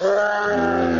啊